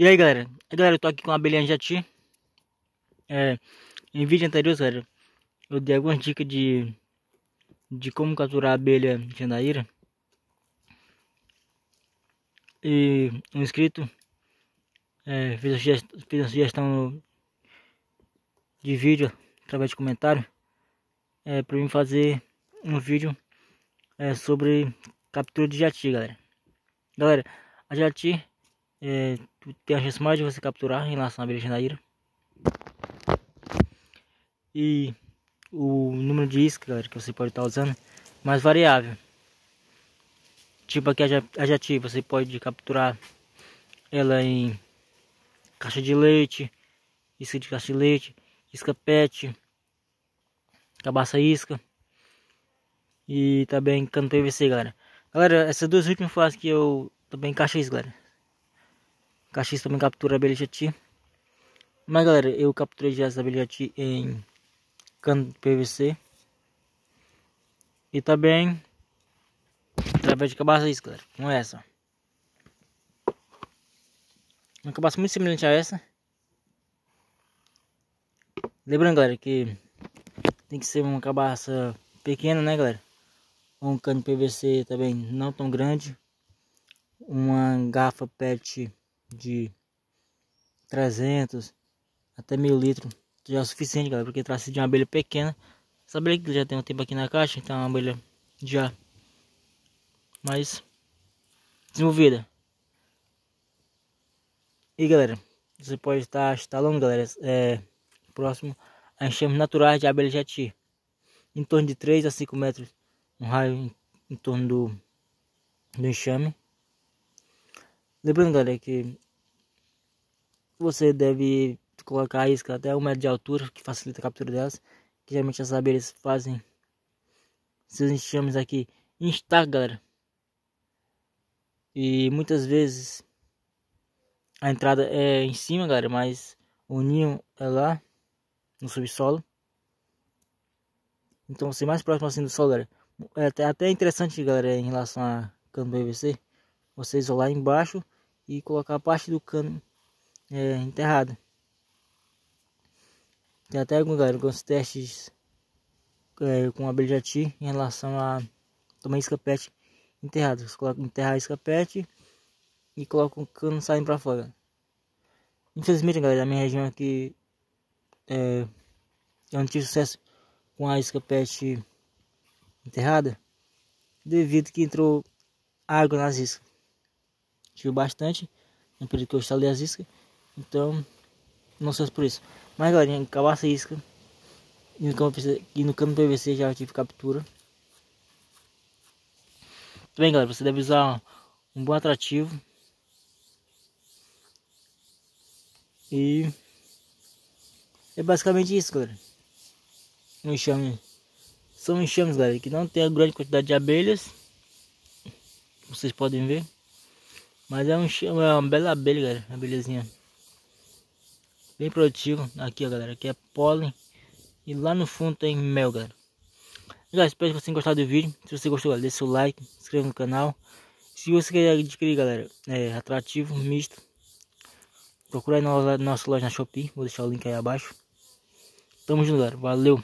E aí galera, galera, eu tô aqui com a abelhinha jati. É, em vídeo anterior, galera, eu dei algumas dicas de, de como capturar a abelha jandaíra. E um inscrito é, fez, a sugestão, fez a sugestão de vídeo através de comentário é, para mim fazer um vídeo é, sobre captura de jati, galera. Galera, a jati é, tem a chance mais de você capturar em relação à abelha janaíra. E o número de isca galera, que você pode estar usando mais variável. Tipo aqui a jati, você pode capturar ela em caixa de leite, isca de caixa de leite, isca pet, cabaça isca e também cano PVC, galera. Galera, essas duas últimas fases que eu também isca, galera. Caxias também captura abelha jati. Mas galera, eu capturei já essa abelha jati em cano de PVC. E também através de cabaça isso, galera. Com essa. Uma cabaça muito semelhante a essa. Lembrando, galera, que tem que ser uma cabaça pequena, né, galera? Um cano PVC também não tão grande. Uma garrafa PET de 300 até mil litros já é o suficiente, galera, porque trata-se de uma abelha pequena. Essa abelha que já tem um tempo aqui na caixa, então é uma abelha já mais desenvolvida. E galera, você pode estar instalando, galera, é, próximo a enxames naturais de abelha jati. Em torno de 3 a 5 metros, um raio em, em torno do, do enxame. Lembrando, galera, que você deve colocar a isca até um metro de altura, que facilita a captura delas. Que geralmente as abelhas fazem seus enxames aqui em galera. E muitas vezes a entrada é em cima, galera, mas o ninho é lá no subsolo. Então, você mais próximo assim do solo, galera. É até, até interessante, galera, em relação a cano PVC. Você isolar embaixo e colocar a parte do cano é, enterrada. Tem até alguns, alguns testes é, com abelha jati em relação a tomar escapete enterrado. Você coloca enterrar escapete e coloca o cano saindo para fora. Infelizmente, galera, a minha região aqui é, eu não tive sucesso com a escapete enterrada devido que entrou água nas iscas. Tive bastante no período que eu instalei as iscas. Então, não sei se por isso. Mas galerinha, cabaça isca. E no, cano, e no cano PVC já tive captura. Bem galera, você deve usar um bom atrativo. E é basicamente isso, galera. Um enxame. São enxames, galera, que não tem a grande quantidade de abelhas. Vocês podem ver. Mas é um é uma bela abelha, galera. Uma belezinha. Bem produtivo. Aqui, ó, galera. Aqui é pólen. E lá no fundo tem mel, galera. Já espero que vocês tenham gostado do vídeo. Se você gostou, galera, deixa o like, se inscreva no canal. Se você quer adquirir, galera, é atrativo, misto. Procura aí na nossa loja na Shopee. Vou deixar o link aí abaixo. Tamo junto, galera. Valeu.